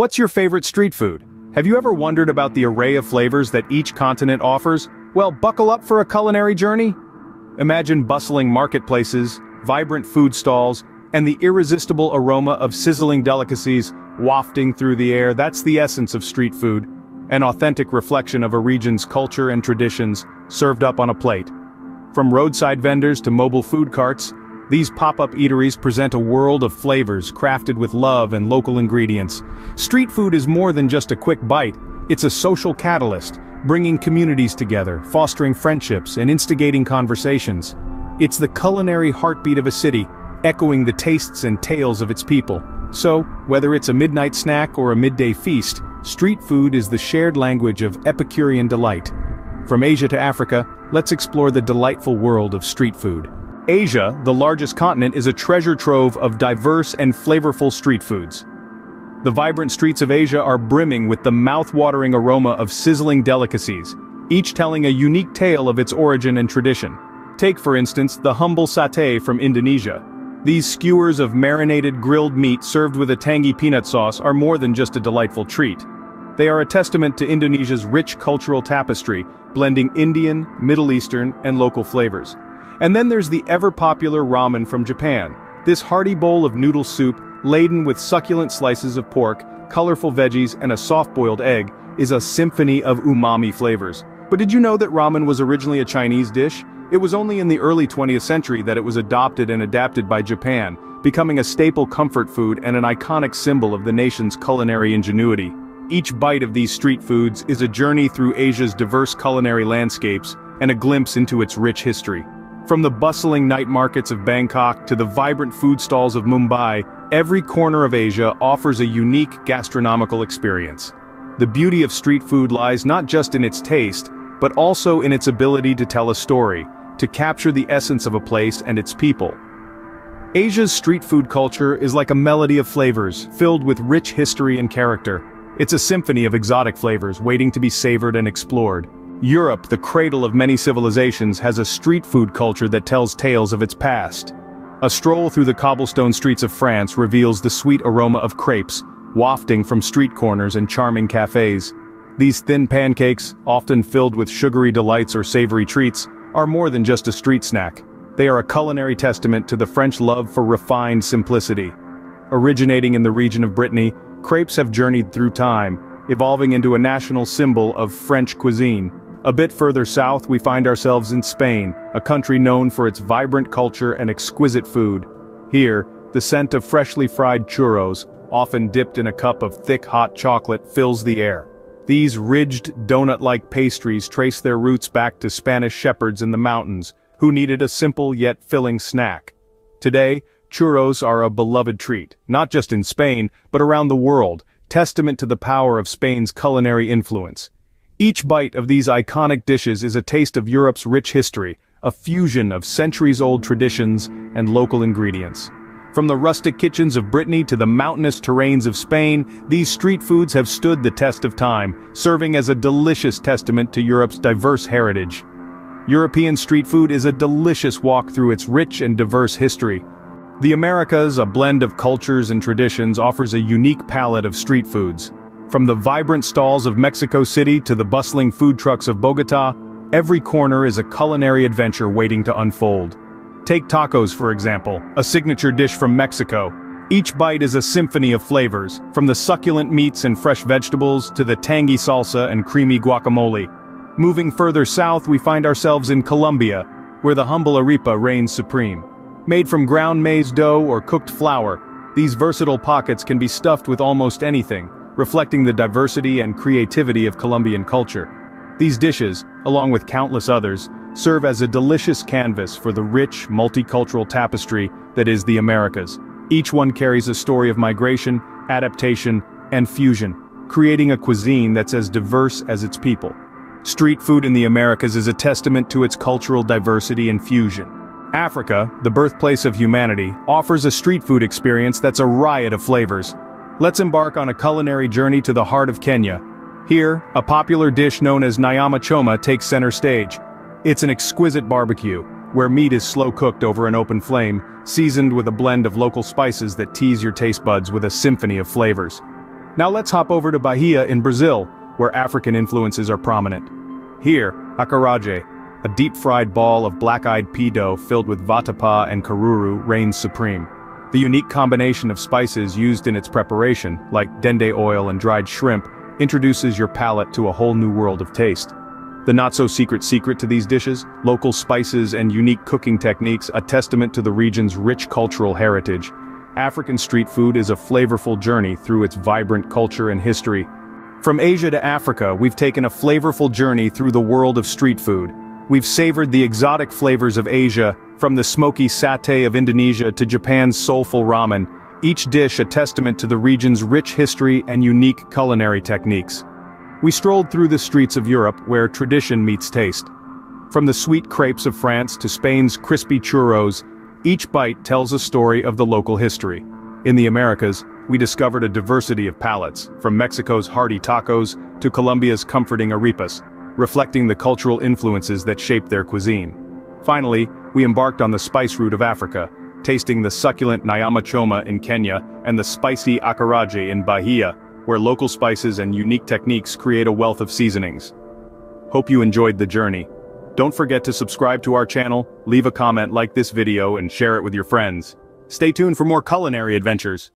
What's your favorite street food? Have you ever wondered about the array of flavors that each continent offers? Well, buckle up for a culinary journey. Imagine bustling marketplaces, vibrant food stalls, and the irresistible aroma of sizzling delicacies wafting through the air. That's the essence of street food, an authentic reflection of a region's culture and traditions, served up on a plate. From roadside vendors to mobile food carts, these pop-up eateries present a world of flavors crafted with love and local ingredients. Street food is more than just a quick bite, it's a social catalyst, bringing communities together, fostering friendships, and instigating conversations. It's the culinary heartbeat of a city, echoing the tastes and tales of its people. So, whether it's a midnight snack or a midday feast, street food is the shared language of Epicurean delight. From Asia to Africa, let's explore the delightful world of street food. Asia, the largest continent is a treasure trove of diverse and flavorful street foods. The vibrant streets of Asia are brimming with the mouth-watering aroma of sizzling delicacies, each telling a unique tale of its origin and tradition. Take for instance the humble satay from Indonesia. These skewers of marinated grilled meat served with a tangy peanut sauce are more than just a delightful treat. They are a testament to Indonesia's rich cultural tapestry, blending Indian, Middle Eastern, and local flavors. And then there's the ever-popular ramen from Japan. This hearty bowl of noodle soup, laden with succulent slices of pork, colorful veggies, and a soft-boiled egg, is a symphony of umami flavors. But did you know that ramen was originally a Chinese dish? It was only in the early 20th century that it was adopted and adapted by Japan, becoming a staple comfort food and an iconic symbol of the nation's culinary ingenuity. Each bite of these street foods is a journey through Asia's diverse culinary landscapes and a glimpse into its rich history. From the bustling night markets of Bangkok to the vibrant food stalls of Mumbai, every corner of Asia offers a unique gastronomical experience. The beauty of street food lies not just in its taste, but also in its ability to tell a story, to capture the essence of a place and its people. Asia's street food culture is like a melody of flavors, filled with rich history and character. It's a symphony of exotic flavors waiting to be savored and explored. Europe, the cradle of many civilizations, has a street food culture that tells tales of its past. A stroll through the cobblestone streets of France reveals the sweet aroma of crepes, wafting from street corners and charming cafes. These thin pancakes, often filled with sugary delights or savory treats, are more than just a street snack. They are a culinary testament to the French love for refined simplicity. Originating in the region of Brittany, crepes have journeyed through time, evolving into a national symbol of French cuisine. A bit further south we find ourselves in Spain, a country known for its vibrant culture and exquisite food. Here, the scent of freshly fried churros, often dipped in a cup of thick hot chocolate fills the air. These ridged, donut-like pastries trace their roots back to Spanish shepherds in the mountains, who needed a simple yet filling snack. Today, churros are a beloved treat, not just in Spain, but around the world, testament to the power of Spain's culinary influence. Each bite of these iconic dishes is a taste of Europe's rich history, a fusion of centuries-old traditions and local ingredients. From the rustic kitchens of Brittany to the mountainous terrains of Spain, these street foods have stood the test of time, serving as a delicious testament to Europe's diverse heritage. European street food is a delicious walk through its rich and diverse history. The Americas, a blend of cultures and traditions, offers a unique palette of street foods. From the vibrant stalls of Mexico City to the bustling food trucks of Bogota, every corner is a culinary adventure waiting to unfold. Take tacos for example, a signature dish from Mexico. Each bite is a symphony of flavors, from the succulent meats and fresh vegetables to the tangy salsa and creamy guacamole. Moving further south we find ourselves in Colombia, where the humble arepa reigns supreme. Made from ground maize dough or cooked flour, these versatile pockets can be stuffed with almost anything, reflecting the diversity and creativity of Colombian culture. These dishes, along with countless others, serve as a delicious canvas for the rich, multicultural tapestry that is the Americas. Each one carries a story of migration, adaptation, and fusion, creating a cuisine that's as diverse as its people. Street food in the Americas is a testament to its cultural diversity and fusion. Africa, the birthplace of humanity, offers a street food experience that's a riot of flavors, Let's embark on a culinary journey to the heart of Kenya. Here, a popular dish known as nyama choma takes center stage. It's an exquisite barbecue, where meat is slow-cooked over an open flame, seasoned with a blend of local spices that tease your taste buds with a symphony of flavors. Now let's hop over to Bahia in Brazil, where African influences are prominent. Here, acarajé, a deep-fried ball of black-eyed pea dough filled with vatapá and caruru reigns supreme. The unique combination of spices used in its preparation, like dende oil and dried shrimp, introduces your palate to a whole new world of taste. The not-so-secret secret to these dishes, local spices and unique cooking techniques a testament to the region's rich cultural heritage. African street food is a flavorful journey through its vibrant culture and history. From Asia to Africa, we've taken a flavorful journey through the world of street food. We've savored the exotic flavors of Asia, from the smoky satay of Indonesia to Japan's soulful ramen, each dish a testament to the region's rich history and unique culinary techniques. We strolled through the streets of Europe where tradition meets taste. From the sweet crepes of France to Spain's crispy churros, each bite tells a story of the local history. In the Americas, we discovered a diversity of palates, from Mexico's hearty tacos to Colombia's comforting arepas, reflecting the cultural influences that shaped their cuisine. Finally, we embarked on the spice route of Africa, tasting the succulent nyama choma in Kenya and the spicy acarajé in Bahia, where local spices and unique techniques create a wealth of seasonings. Hope you enjoyed the journey. Don't forget to subscribe to our channel, leave a comment like this video and share it with your friends. Stay tuned for more culinary adventures.